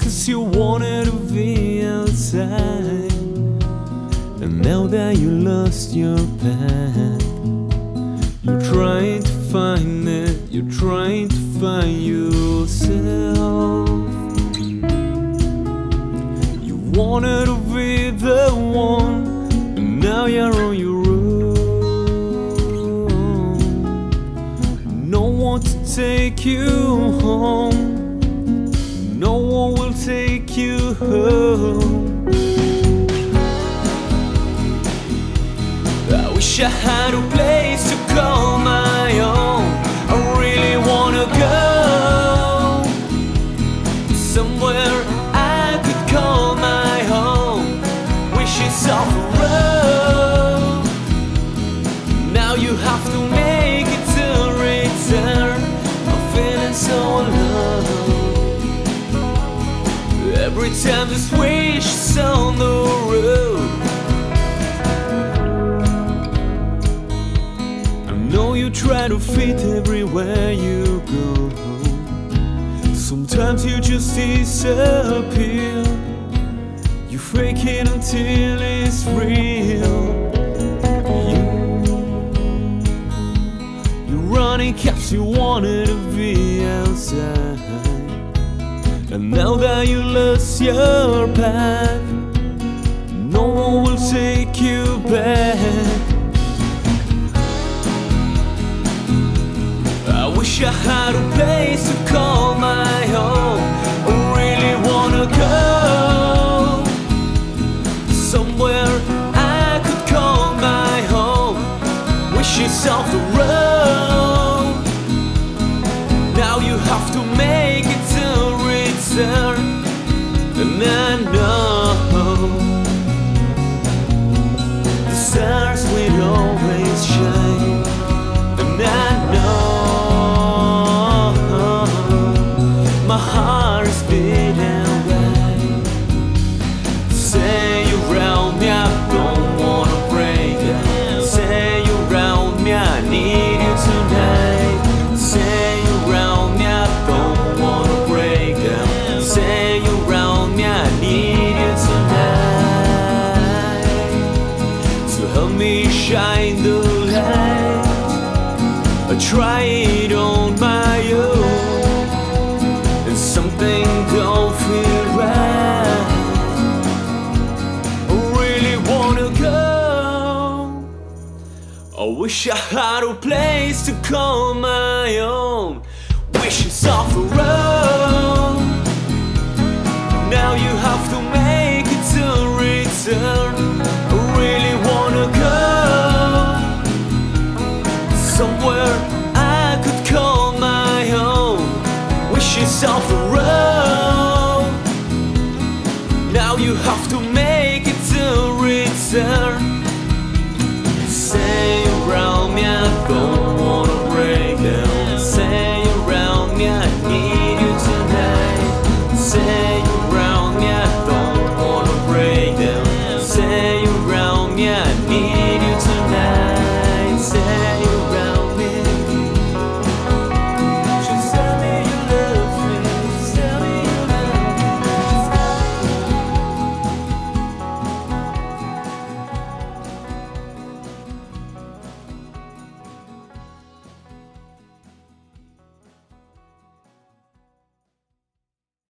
Cause you wanted to be outside. And now that you lost your path You're trying to find it. You're trying to find yourself. You wanted to be the one And now you're on your own. No one to take you home no one will take you home. I wish I had a place to call my Every time this wish is on the road. I know you try to fit everywhere you go. Sometimes you just disappear. You fake it until it's real. You, you're running caps you wanted to be outside and now that you lost your path, no one will take you back. I wish I had a place to call my home. I really wanna go somewhere I could call my home. Wish it's off the road. Now you have to make return, and I know. The stars will always shine, and I know. My heart is beating I try it on my own, and something don't feel right. I really wanna go. I wish I had a place to call my own. Wishes off the road. myself